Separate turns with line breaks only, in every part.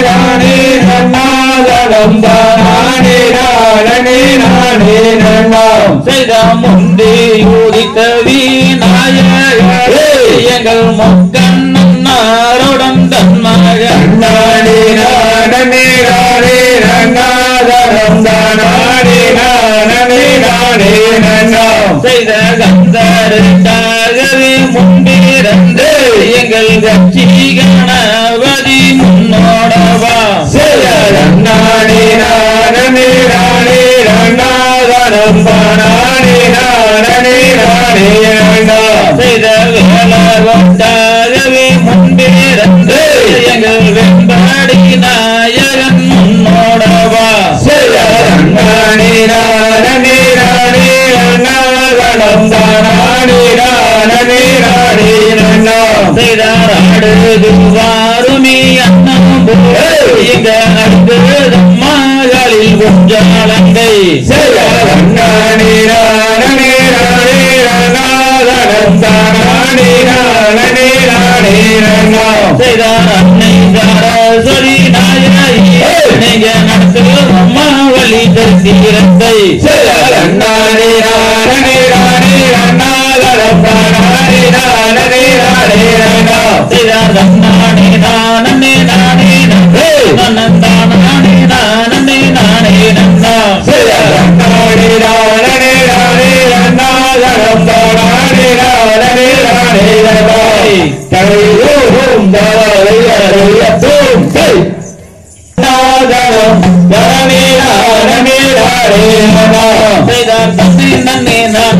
நானே நன்னாதனம் தானே நானே நானே நன்னாம்
செய்த முந்தி யூதித்த வீநாயகரே எங்கள் மொக்கண்ணாருடன் தன்மகன்
நானே நானே நானே நன்னாதனம் தானே நானே நானே நன்னாம்
செய்த கந்தருக்காகவே கட்சி கணபதி முன்னோடவா?
நானே நானே நானே நன்னாதனம் தானே நானே நானே நன்னாம்
செய்த வேலவட்டாகவே முன்பிருந்து எங்கள் வெண்பாடி நாயகன் முன்னோடவா?
நானே நானே நானே நன்னாதனம் தானே நானே நன்னாதனம் தானே நானே நானே நன்னாம்
செய்தார் அன்னை சரஸ்வதி நாயகி நீங்க நடத்தும் மகளி தரிசிரத்தை
நானே நானே நானே நன்னாதனம் தானே நானே நானே நன்னாம் Hey, that's the thing that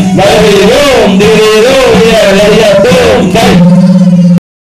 Let it boom, did it